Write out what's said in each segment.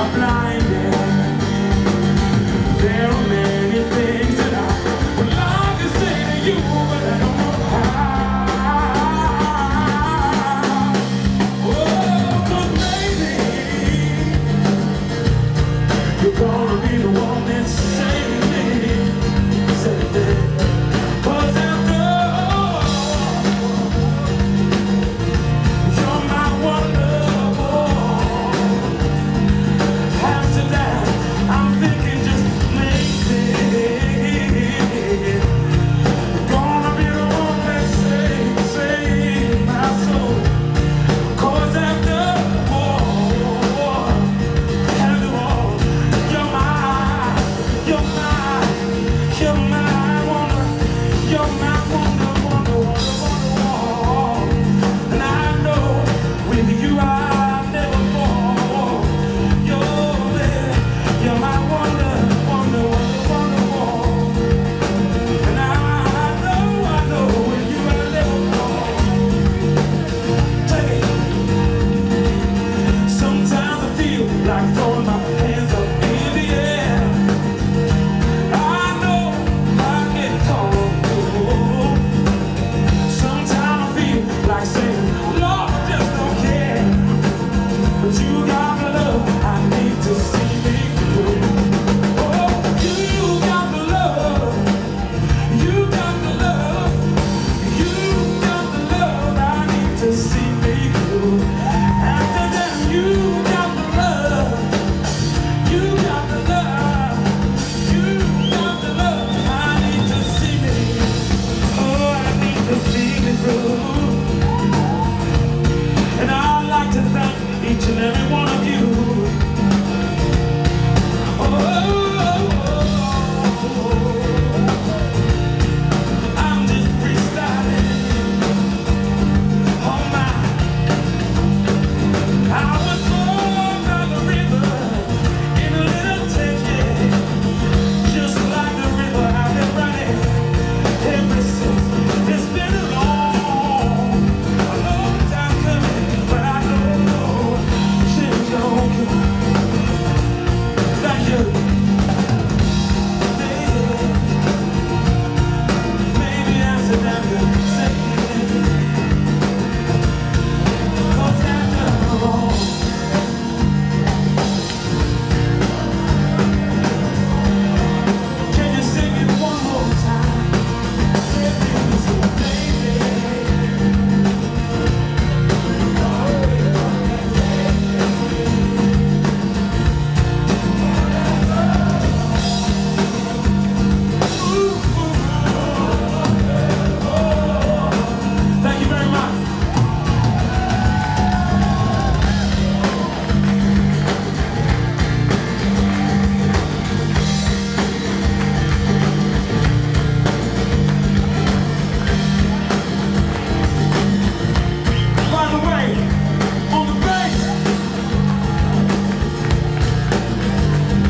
好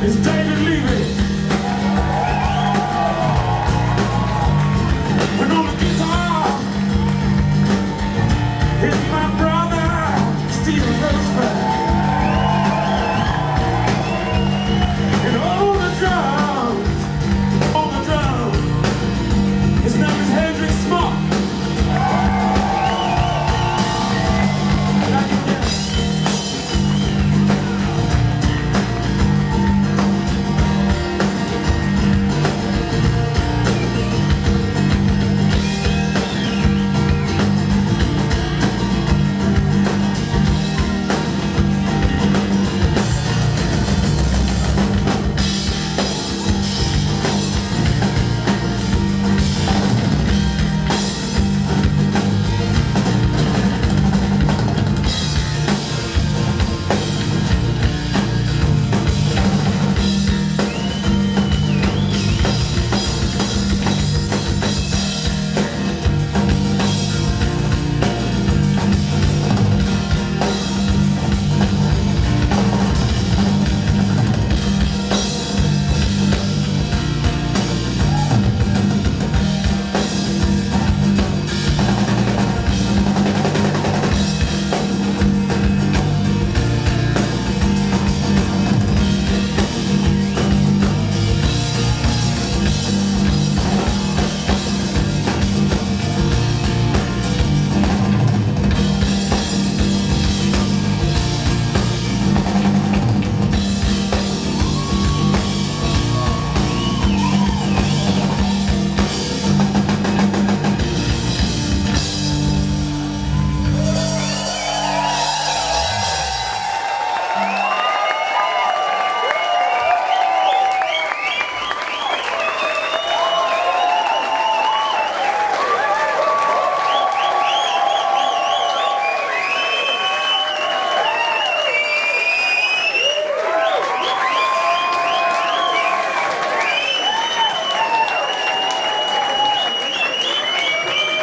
It's dangerous.